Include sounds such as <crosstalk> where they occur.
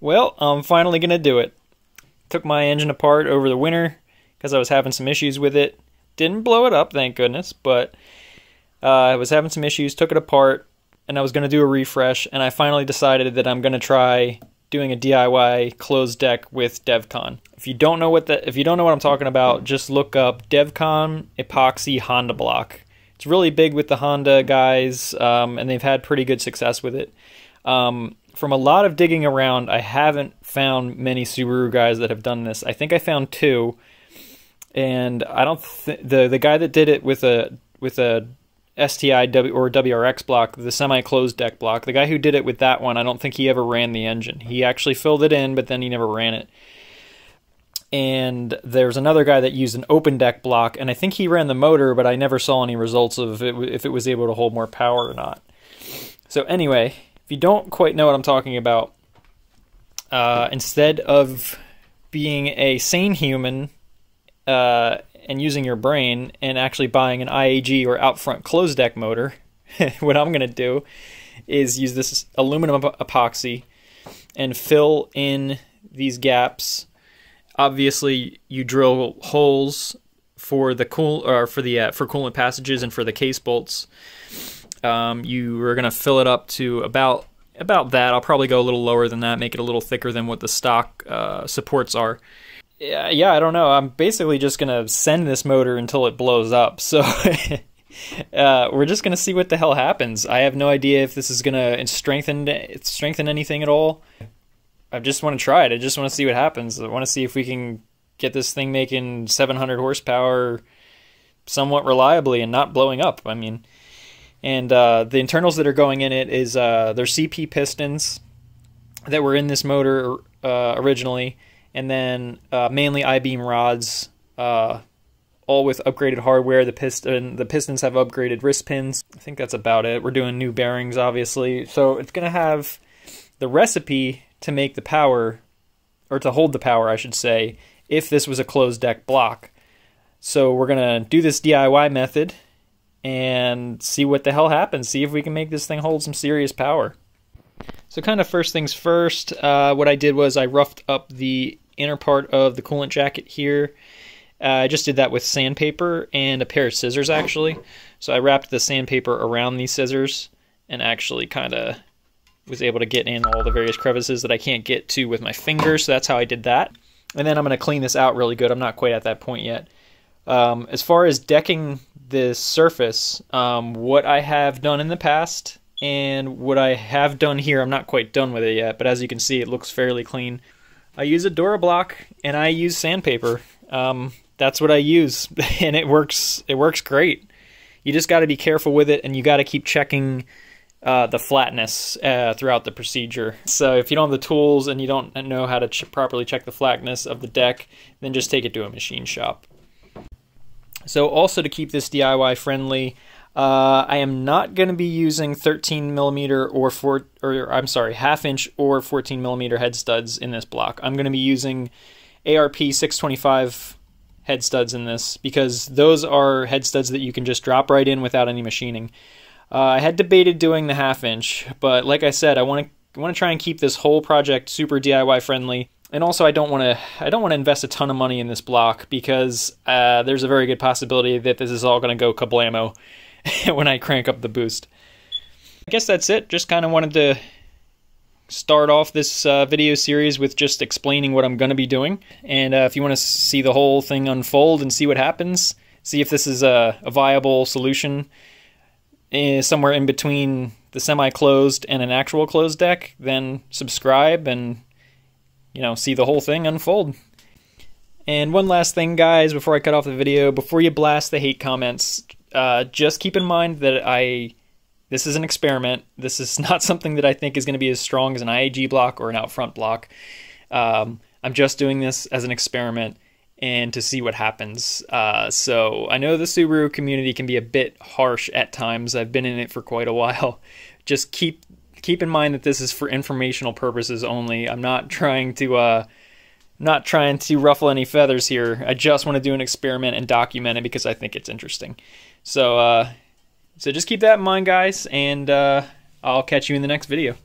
Well, I'm finally going to do it. Took my engine apart over the winter because I was having some issues with it. Didn't blow it up, thank goodness, but uh, I was having some issues, took it apart, and I was going to do a refresh, and I finally decided that I'm going to try doing a DIY closed deck with DevCon. If you don't know what that if you don't know what I'm talking about, just look up DevCon epoxy Honda block. It's really big with the Honda guys, um, and they've had pretty good success with it. Um, from a lot of digging around, I haven't found many Subaru guys that have done this. I think I found two, and I don't th- the the guy that did it with a with a STI w, or WRX block, the semi-closed deck block. The guy who did it with that one, I don't think he ever ran the engine. He actually filled it in, but then he never ran it. And there's another guy that used an open deck block, and I think he ran the motor, but I never saw any results of it, if it was able to hold more power or not. So anyway, if you don't quite know what I'm talking about, uh, instead of being a sane human uh, and using your brain and actually buying an IAG or Outfront closed deck motor, <laughs> what I'm going to do is use this aluminum epoxy and fill in these gaps. Obviously, you drill holes for the cool or for the uh, for coolant passages and for the case bolts. Um, you are going to fill it up to about about that. I'll probably go a little lower than that, make it a little thicker than what the stock uh, supports are yeah, yeah, I don't know. I'm basically just gonna send this motor until it blows up. <laughs> So uh, we're just gonna see what the hell happens. I have no idea if this is gonna strengthen strengthen anything at all. I just want to try it. I just want to see what happens. I want to see if we can get this thing making 700 horsepower somewhat reliably and not blowing up. I mean, and uh, the internals that are going in it is uh, they're CP pistons that were in this motor uh, originally and then uh, Manley I-beam rods, uh, all with upgraded hardware. The piston, the pistons have upgraded wrist pins. I think that's about it. We're doing new bearings, obviously, so it's gonna have the recipe to make the power, or to hold the power, I should say, if this was a closed deck block. So we're gonna do this DIY method and see what the hell happens. See if we can make this thing hold some serious power. So, kind of first things first, uh, what I did was I roughed up the inner part of the coolant jacket here. Uh, I just did that with sandpaper and a pair of scissors actually. So I wrapped the sandpaper around these scissors and actually kind of was able to get in all the various crevices that I can't get to with my fingers. So that's how I did that. And then I'm going to clean this out really good. I'm not quite at that point yet. Um, as far as decking this surface, um, what I have done in the past and what I have done here, I'm not quite done with it yet, but as you can see, it looks fairly clean. I use a Dura-Block and I use sandpaper. Um, that's what I use, <laughs> and it works. It works great. You just got to be careful with it, and you got to keep checking uh, the flatness uh, throughout the procedure. So if you don't have the tools and you don't know how to ch properly check the flatness of the deck, then just take it to a machine shop. So also to keep this DIY friendly, uh, I am not going to be using 13 millimeter or four, or I'm sorry, half inch or 14 millimeter head studs in this block. I'm going to be using ARP 625 head studs in this because those are head studs that you can just drop right in without any machining. Uh, I had debated doing the half inch, but like I said, I want to want to try and keep this whole project super DIY friendly. And also, I don't want to I don't want to invest a ton of money in this block because uh, there's a very good possibility that this is all going to go kablamo <laughs> when I crank up the boost. I guess that's it. Just kind of wanted to start off this uh, video series with just explaining what I'm going to be doing. And uh, if you want to see the whole thing unfold and see what happens, see if this is a, a viable solution uh, somewhere in between the semi-closed and an actual closed deck, then subscribe and you know see the whole thing unfold. And one last thing, guys, before I cut off the video, before you blast the hate comments, uh, just keep in mind that I this is an experiment. This is <laughs> not something that I think is going to be as strong as an IAG block or an Outfront block. Um, I'm just doing this as an experiment and to see what happens. Uh, so I know the Subaru community can be a bit harsh at times. I've been in it for quite a <laughs> while. Just keep keep in mind that this is for informational purposes only. I'm not trying to uh, not trying to ruffle any feathers here. I just want to do an experiment and document it because I think it's interesting. So, uh, so just keep that in mind, guys, and uh, I'll catch you in the next video.